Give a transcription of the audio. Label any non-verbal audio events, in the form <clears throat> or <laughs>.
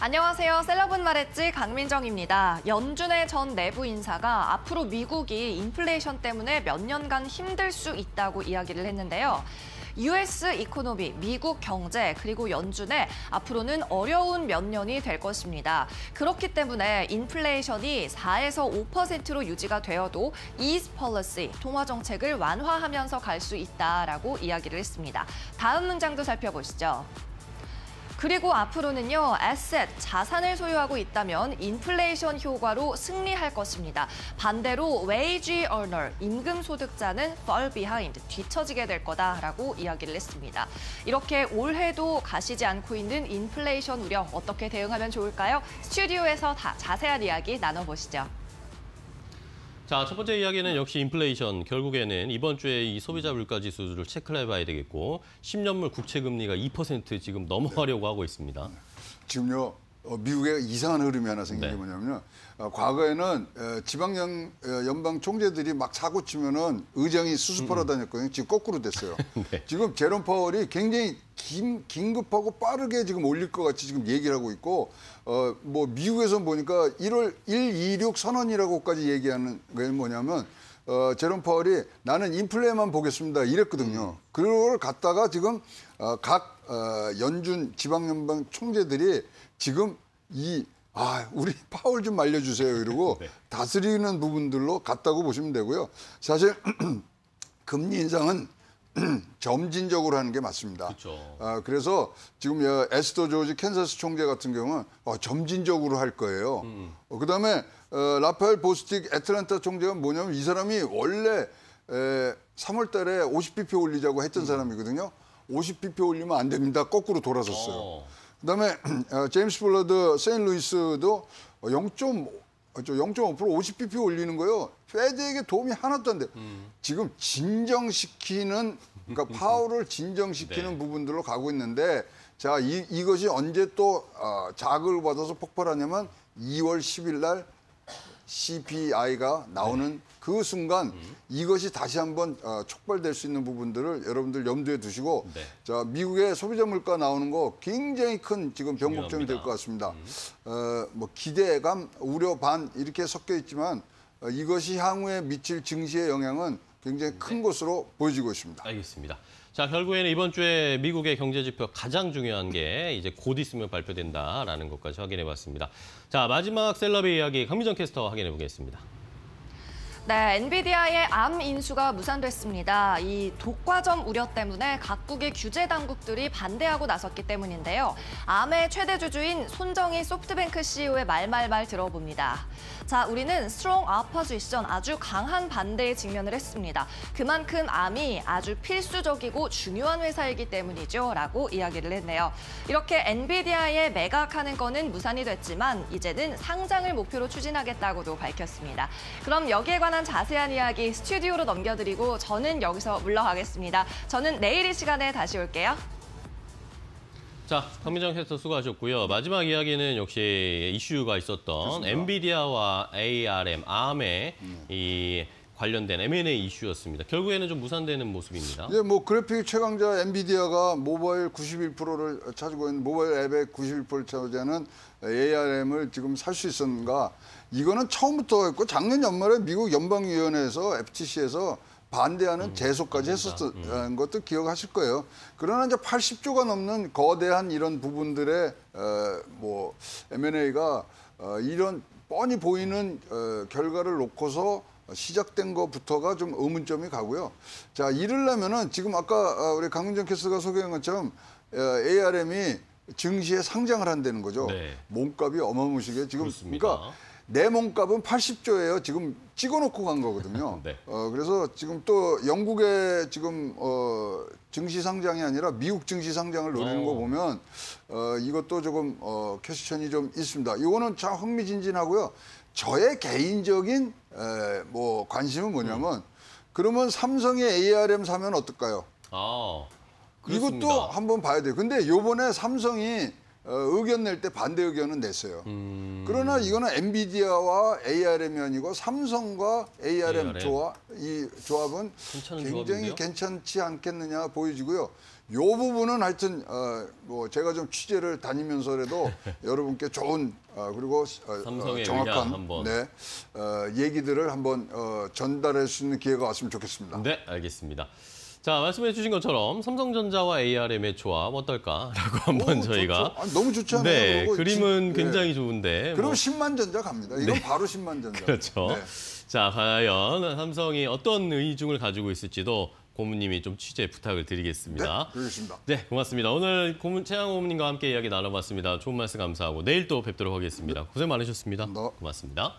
안녕하세요. 셀럽은 말했지 강민정입니다. 연준의 전 내부 인사가 앞으로 미국이 인플레이션 때문에 몇 년간 힘들 수 있다고 이야기를 했는데요. US economy, 미국 경제, 그리고 연준의 앞으로는 어려운 몇 년이 될 것입니다. 그렇기 때문에 인플레이션이 4에서 5%로 유지가 되어도 ease policy, 통화 정책을 완화하면서 갈 수 있다라고 이야기를 했습니다. 다음 문장도 살펴보시죠. 그리고 앞으로는요, 에셋, 자산을 소유하고 있다면 인플레이션 효과로 승리할 것입니다. 반대로 wage earner, 임금 소득자는 fall behind, 뒤처지게 될 거다라고 이야기를 했습니다. 이렇게 올해도 가시지 않고 있는 인플레이션 우려 어떻게 대응하면 좋을까요? 스튜디오에서 다 자세한 이야기 나눠보시죠. 자, 첫 번째 이야기는 역시 인플레이션. 결국에는 이번 주에 이 소비자 물가 지수를 체크를 해봐야 되겠고 10년물 국채 금리가 2% 지금 넘어가려고 하고 있습니다. 지금요 어, 미국에 이상한 흐름이 하나 생긴 네. 게 뭐냐면요. 어, 과거에는 어, 지방연 어, 연방 총재들이 막 사고 치면은 의장이 수습하러 다녔거든요. 지금 거꾸로 됐어요. <laughs> 네. 지금 제롬 파월이 굉장히 긴, 긴급하고 빠르게 지금 올릴 것 같이 지금 얘기를 하고 있고 어 뭐 미국에서 보니까 1월 126 선언이라고까지 얘기하는 게 뭐냐면 어, 제롬 파월이 나는 인플레만 보겠습니다 이랬거든요. 그걸 갖다가 지금 어, 각 어, 연준 지방연방 총재들이 지금 이 아, 우리 <laughs> 파월 좀 말려주세요 이러고 <laughs> 다스리는 부분들로 갔다고 보시면 되고요. 사실 <clears throat> 금리 인상은 <clears throat> 점진적으로 하는 게 맞습니다. 그렇죠. 아, 그래서 지금 여- 에스더 조지 캔사스 총재 같은 경우는 어, 점진적으로 할 거예요. 어, 그다음에 어, 라파엘 보스틱 애틀란타 총재가 뭐냐면 이 사람이 원래 에, 3월 달에 50bp 올리자고 했던 사람이거든요. 50bp 올리면 안 됩니다. 거꾸로 돌아섰어요. 어. 그다음에 <clears throat> 어, 제임스 불러드 세인트루이스도 0.5저 0.5% 50bp 올리는 거요. Fed에게 도움이 하나도 안 돼. 지금 진정시키는 그러니까 파워를 진정시키는 네. 부분들로 가고 있는데 자 이, 이것이 언제 또 어, 자극을 받아서 폭발하냐면 2월 10일 날 CPI가 나오는 그 순간 이것이 다시 한번 어, 촉발될 수 있는 부분들을 여러분들 염두에 두시고 네. 자 미국의 소비자 물가 나오는 거 굉장히 큰 지금 변곡점이 될. 것 같습니다. 어, 뭐 기대감, 우려 반 이렇게 섞여 있지만 어, 이것이 향후에 미칠 증시의 영향은 굉장히 네. 큰 것으로 보여지고 있습니다. 알겠습니다. 자, 결국에는 이번 주에 미국의 경제 지표 가장 중요한 게 이제 곧 있으면 발표된다라는 것까지 확인해 봤습니다. 자, 마지막 셀럽의 이야기 강민정 캐스터 확인해 보겠습니다. 네, 엔비디아의 암 인수가 무산됐습니다. 이 독과점 우려 때문에 각국의 규제 당국들이 반대하고 나섰기 때문인데요. 암의 최대 주주인 손정의 소프트뱅크 CEO의 말말말 들어봅니다. 자, 우리는 strong opposition 아주 강한 반대에 직면을 했습니다. 그만큼 암이 아주 필수적이고 중요한 회사이기 때문이죠. 라고 이야기를 했네요. 이렇게 엔비디아에 매각하는 건은 무산이 됐지만 이제는 상장을 목표로 추진하겠다고도 밝혔습니다. 그럼 여기에 관한 자세한 이야기 스튜디오로 넘겨드리고 저는 여기서 물러가겠습니다. 저는 내일 이 시간에 다시 올게요. 자, 강민정 캐스터 수고하셨고요. 마지막 이야기는 역시 이슈가 있었던 엔비디아와 ARM, ARM의 이 관련된 M&A 이슈였습니다. 결국에는 좀 무산되는 모습입니다. 이제 뭐 그래픽 최강자 엔비디아가 모바일 91%를 차지고 있는 모바일 앱의 91%를 차지하는 ARM을 지금 살 수 있었는가? 이거는 처음부터 했고 작년 연말에 미국 연방위원회에서 FTC에서 반대하는 제소까지 했었던 것도 기억하실 거예요. 그러나 이제 80조가 넘는 거대한 이런 부분들의 어, 뭐 M&A가 어, 이런 뻔히 보이는 어, 결과를 놓고서 시작된 것부터가 좀 의문점이 가고요. 자, 이르려면은 지금 아까 어, 우리 강민정 캐스가 소개한 것처럼 어, ARM이 증시에 상장을 한다는 거죠. 네. 몸값이 어마무시게 지금 그렇습니다. 그러니까 내 몸값은 80조예요. 지금 찍어놓고 간 거거든요. <laughs> 네. 어, 그래서 지금 또 영국의 지금 어, 증시 상장이 아니라 미국 증시 상장을 노리는 어. 거 보면 어, 이것도 조금 어, 퀘스천이 좀 있습니다. 이거는 참 흥미진진하고요. 저의 개인적인 에, 뭐 관심은 뭐냐면 그러면 삼성의 ARM 사면 어떨까요? 아, 그렇습니다. 이것도 한번 봐야 돼요. 근데 요번에 삼성이 어, 의견 낼 때 반대 의견은 냈어요. 음, 그러나 이거는 엔비디아와 ARM이 아니고 삼성과 ARM, ARM. 조합 이 조합은 굉장히 조합인데요? 괜찮지 않겠느냐 보여지고요. 요 부분은 하여튼 어, 뭐 제가 좀 취재를 다니면서라도 <laughs> 여러분께 좋은 어, 그리고 어, 어, 정확한. 네, 어, 얘기들을 한번 어, 전달할 수 있는 기회가 왔으면 좋겠습니다. 네, 알겠습니다. 자, 말씀해 주신 것처럼 삼성전자와 ARM의 조합 어떨까라고 <laughs> 한번 오, 좋- 저희가 좋- 아니, 너무 좋지 않아요? 네, 그림은 진- 굉장히 네. 좋은데 그럼 뭐 10만 전자 갑니다. 이건 바로 10만 전자. 그렇죠. 네. 자, 과연 삼성이 어떤 의중을 가지고 있을지도 고문님이 좀 취재 부탁을 네, 드리겠습니다. 그렇습니다. 네, 고맙습니다. 오늘 고문, 최양 고문님과 함께 이야기 나눠봤습니다. 좋은 말씀 감사하고 내일 또 뵙도록 하겠습니다. 고생 많으셨습니다. 네. 고맙습니다.